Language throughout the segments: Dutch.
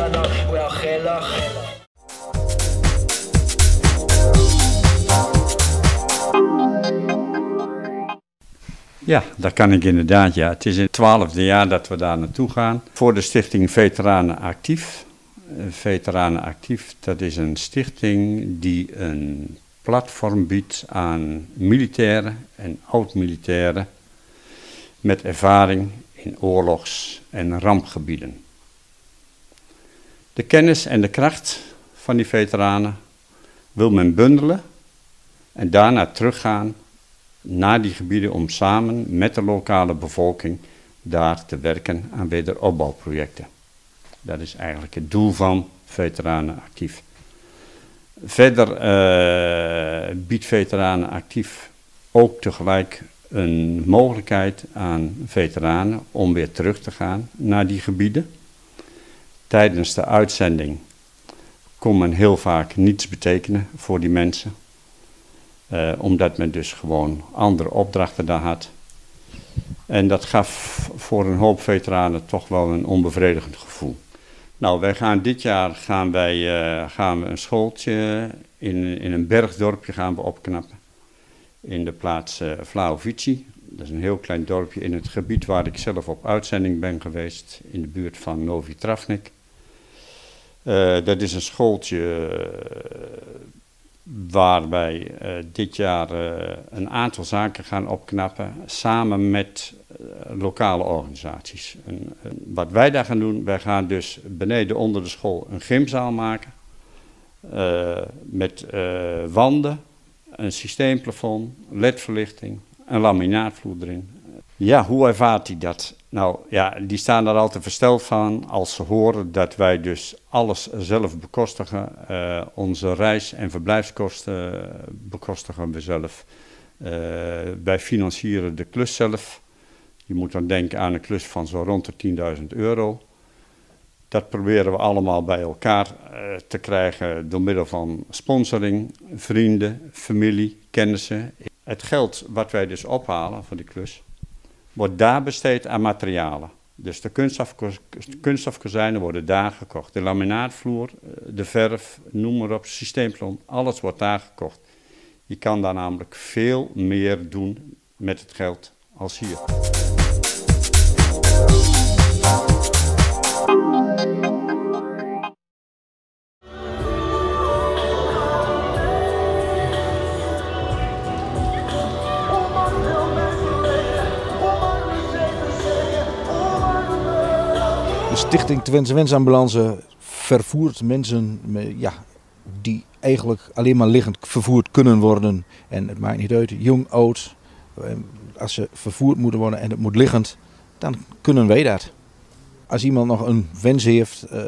גזענות, הוא יאחל לך Ja, dat kan ik inderdaad. Ja. Het is het twaalfde jaar dat we daar naartoe gaan. Voor de stichting Veteranen Actief. Eh, Veteranen Actief, dat is een stichting die een platform biedt aan militairen en oud-militairen met ervaring in oorlogs- en rampgebieden. De kennis en de kracht van die veteranen wil men bundelen en daarna teruggaan naar die gebieden om samen met de lokale bevolking daar te werken aan wederopbouwprojecten. Dat is eigenlijk het doel van Veteranen Actief. Verder uh, biedt Veteranen Actief ook tegelijk een mogelijkheid aan veteranen om weer terug te gaan naar die gebieden. Tijdens de uitzending kon men heel vaak niets betekenen voor die mensen. Uh, omdat men dus gewoon andere opdrachten daar had. En dat gaf voor een hoop veteranen toch wel een onbevredigend gevoel. Nou, wij gaan dit jaar gaan wij, uh, gaan we een schooltje in, in een bergdorpje gaan we opknappen. In de plaats uh, Vlaovici. Dat is een heel klein dorpje in het gebied waar ik zelf op uitzending ben geweest. In de buurt van Novi Travnik. Uh, dat is een schooltje waar wij uh, dit jaar een aantal zaken gaan opknappen samen met lokale organisaties. Wat wij daar gaan doen, wij gaan dus beneden onder de school een gymzaal maken met wanden, een systeemplafond, ledverlichting, een laminaatvloer erin. Ja, hoe ervaart hij dat? Nou ja, die staan er altijd versteld van als ze horen dat wij dus alles zelf bekostigen. Uh, onze reis- en verblijfskosten bekostigen we zelf. Uh, wij financieren de klus zelf. Je moet dan denken aan een klus van zo rond de 10.000 euro. Dat proberen we allemaal bij elkaar uh, te krijgen door middel van sponsoring, vrienden, familie, kennissen. Het geld wat wij dus ophalen voor die klus wordt daar besteed aan materialen. Dus de kunststofkozijnen worden daar gekocht. De laminaatvloer, de verf, noem maar op, systeemplan, alles wordt daar gekocht. Je kan daar namelijk veel meer doen met het geld als hier. Stichting Twentse Wensambulance vervoert mensen ja, die eigenlijk alleen maar liggend vervoerd kunnen worden. En het maakt niet uit, jong, oud. Als ze vervoerd moeten worden en het moet liggend, dan kunnen wij dat. Als iemand nog een wens heeft uh,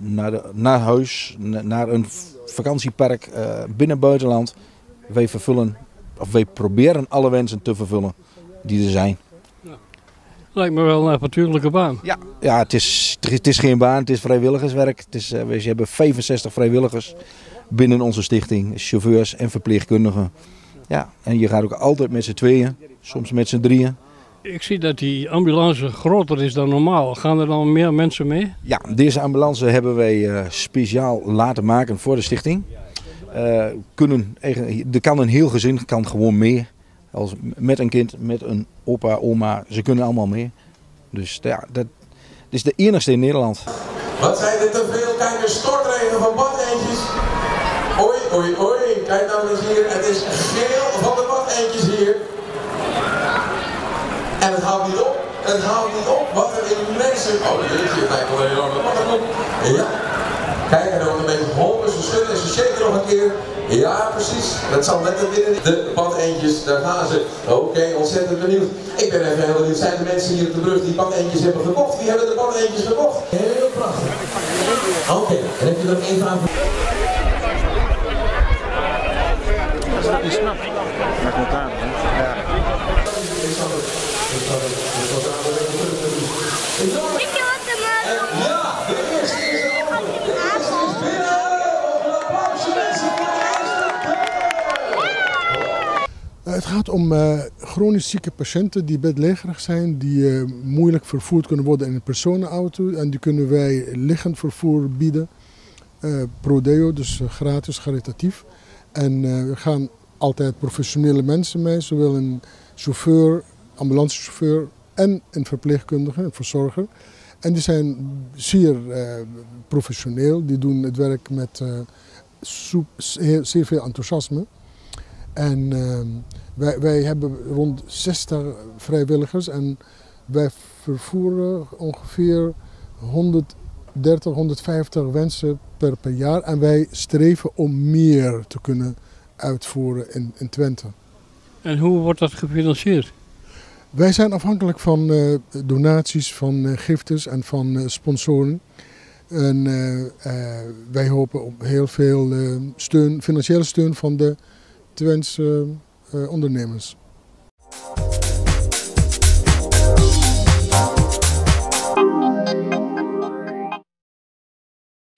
naar, naar huis, naar een vakantiepark uh, binnen buitenland, wij vervullen, of wij proberen alle wensen te vervullen die er zijn. Lijkt me wel een natuurlijke baan. Ja, ja het, is, het is geen baan, het is vrijwilligerswerk. Het is, uh, we hebben 65 vrijwilligers binnen onze stichting, chauffeurs en verpleegkundigen. Ja, en je gaat ook altijd met z'n tweeën, soms met z'n drieën. Ik zie dat die ambulance groter is dan normaal. Gaan er dan meer mensen mee? Ja, deze ambulance hebben wij uh, speciaal laten maken voor de stichting. Uh, kunnen, er kan een heel gezin kan gewoon mee. Als met een kind, met een opa, oma, ze kunnen allemaal mee. Dus ja, dat is de enigste in Nederland. Wat zijn er te veel? Kijk, een stortregen van badeentjes. Oei, oei, oei. Kijk nou eens hier. Het is geel van de badeentjes hier. En het houdt niet op. Het houdt niet op. Wat er in mensen... Oh, jeetje, het lijkt wel een enorme baddenkoek. Ja. Kijk, en dan een beetje. Ze schudden en ze shaken nog een keer. Ja, precies. Dat zal net binnen de badeentjes, daar gaan ze. Oké, ontzettend benieuwd. Ik ben even heel benieuwd. Zijn er mensen hier op de brug die badeentjes hebben gekocht? Wie hebben de badeentjes gekocht? Heel prachtig. Oké, okay, heb je nog één vraag? Dat is. Dat komt aan, hè? Ja. Ik Het gaat om uh, chronisch zieke patiënten die bedlegerig zijn, die uh, moeilijk vervoerd kunnen worden in een personenauto. En die kunnen wij liggend vervoer bieden. Uh, Prodeo, dus gratis, caritatief. En we gaan altijd professionele mensen mee, zowel een chauffeur, ambulancechauffeur en een verpleegkundige, een verzorger. En die zijn zeer professioneel, die doen het werk met zeer veel enthousiasme. En ehm, wij, wij hebben rond 60 vrijwilligers en wij vervoeren ongeveer 130, 150 wensen per, per jaar. En wij streven om meer te kunnen uitvoeren in, in Twente. En hoe wordt dat gefinancierd? Wij zijn afhankelijk van uh, donaties van uh, gifters en van uh, sponsoren. En wij hopen op heel veel steun, financiële steun van de Twentse ondernemers.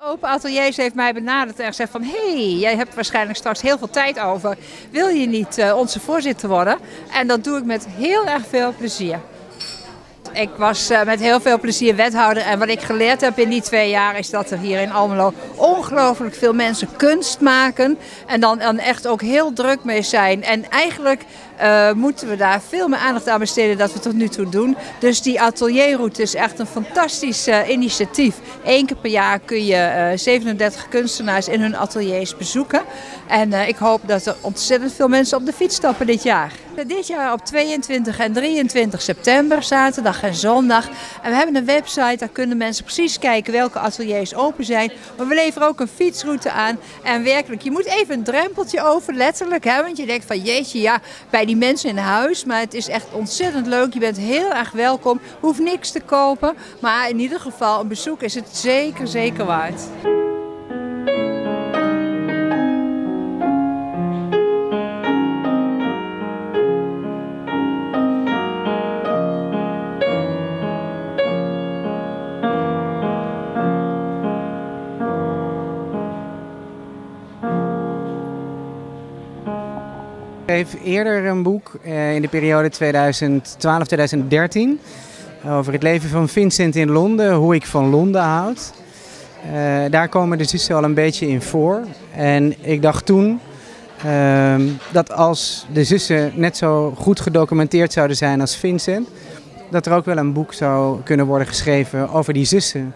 Open Ateliers heeft mij benaderd en gezegd van... hé, hey, jij hebt waarschijnlijk straks heel veel tijd over. Wil je niet uh, onze voorzitter worden? En dat doe ik met heel erg veel plezier. Ik was uh, met heel veel plezier wethouder. En wat ik geleerd heb in die twee jaar is dat er hier in Almelo ongelooflijk veel mensen kunst maken. En dan, dan echt ook heel druk mee zijn. En eigenlijk uh, moeten we daar veel meer aandacht aan besteden dan we tot nu toe doen. Dus die atelierroute is echt een fantastisch uh, initiatief. Eén keer per jaar kun je 37 kunstenaars in hun ateliers bezoeken. En ik hoop dat er ontzettend veel mensen op de fiets stappen dit jaar. Dit jaar op 22 en 23 september, zaterdag en zondag. En we hebben een website, daar kunnen mensen precies kijken welke ateliers open zijn. Maar we leveren ook een fietsroute aan. En werkelijk, je moet even een drempeltje over, letterlijk. Hè? Want je denkt van jeetje, ja, bij die mensen in huis. Maar het is echt ontzettend leuk. Je bent heel erg welkom. Hoeft niks te kopen. Maar in ieder geval, een bezoek is het zeker, zeker waard. Schreef eerder een boek uh, in de periode 2012-2013 over het leven van Vincent in Londen, hoe ik van Londen houd. Daar komen de zussen al een beetje in voor. En ik dacht toen dat als de zussen net zo goed gedocumenteerd zouden zijn als Vincent, dat er ook wel een boek zou kunnen worden geschreven over die zussen.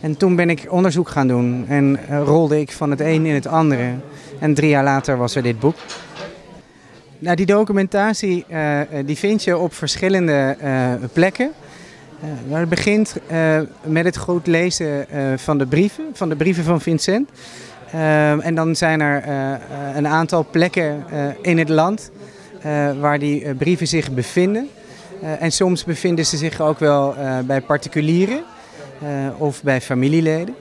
En toen ben ik onderzoek gaan doen en rolde ik van het een in het andere. En drie jaar later was er dit boek. Nou, die documentatie uh, die vind je op verschillende uh, plekken. Het begint met het goed lezen van de brieven, van de brieven van Vincent. en dan zijn er een aantal plekken in het land waar die brieven zich bevinden. en soms bevinden ze zich ook wel bij particulieren of bij familieleden.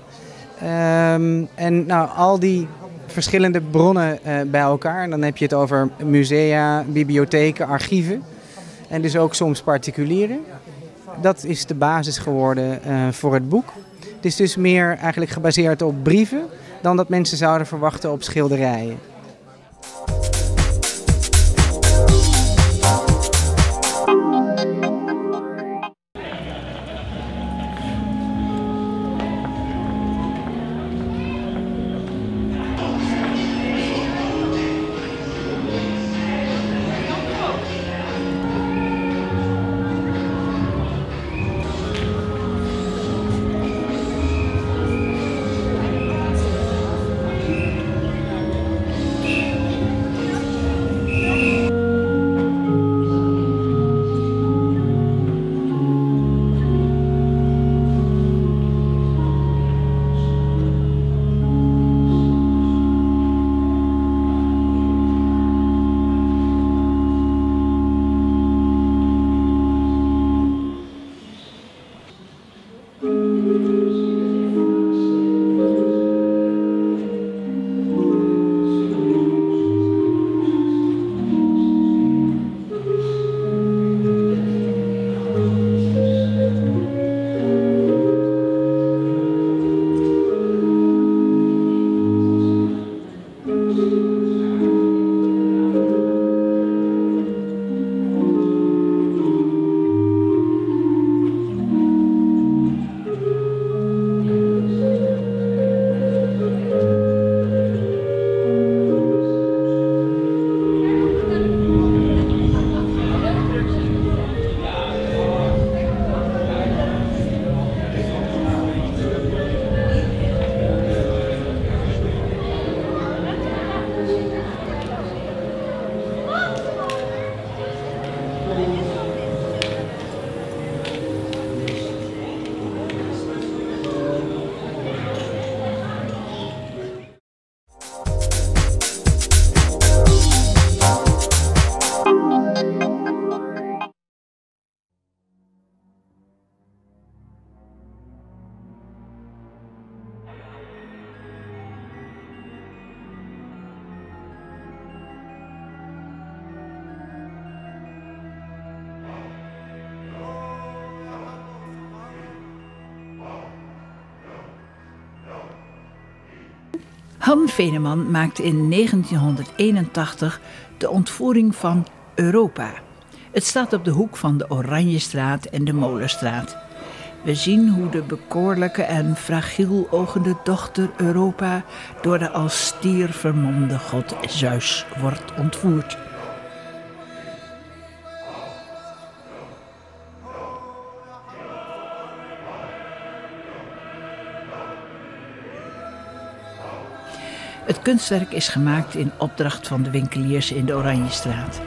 Um, en nou, al die verschillende bronnen uh, bij elkaar. En dan heb je het over musea, bibliotheken, archieven. En dus ook soms particulieren. Dat is de basis geworden uh, voor het boek. Het is dus meer eigenlijk gebaseerd op brieven dan dat mensen zouden verwachten op schilderijen. Han Veneman maakte in 1981 de ontvoering van Europa. Het staat op de hoek van de Oranjestraat en de Molenstraat. We zien hoe de bekoorlijke en fragiel ogende dochter Europa door de als stier vermomde god Zeus wordt ontvoerd. Kunstwerk is gemaakt in opdracht van de winkeliers in de Oranjestraat.